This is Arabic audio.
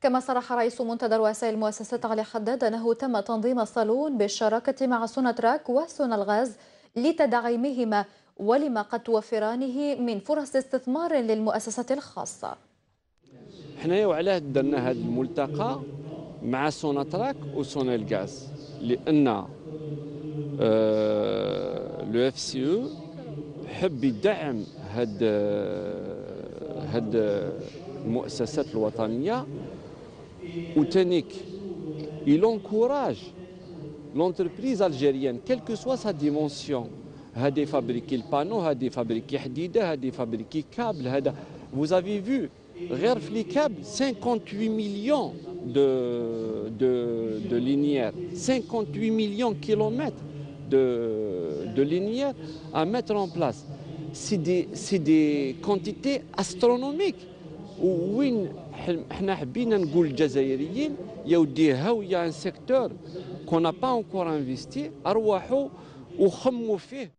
كما صرح رئيس منتدى رؤساء المؤسسات علي حداد أنه تم تنظيم الصالون بالشراكة مع سوناتراك وسونالغاز لتدعيمهما ولما قد توفرانه من فرص استثمار للمؤسسات الخاصة. حنايا وعلاه درنا هذا الملتقى مع سوناتراك وسونالغاز لأن le FCE حب يدعم هاد هاد المؤسسات الوطنية Outenik, il encourage l'entreprise algérienne, quelle que soit sa dimension, des fabriquer le panneau, des fabriquer Hadida, des fabriquer câble. Vous avez vu, les 58 millions de, de, 58 millions de kilomètres de, de à mettre en place. C'est des quantités astronomiques. وين حنا حبينا نقول الجزائريين يا ودي هاو y a un secteur qu'on n'a pas encore investi أرواحوا وخموا فيه.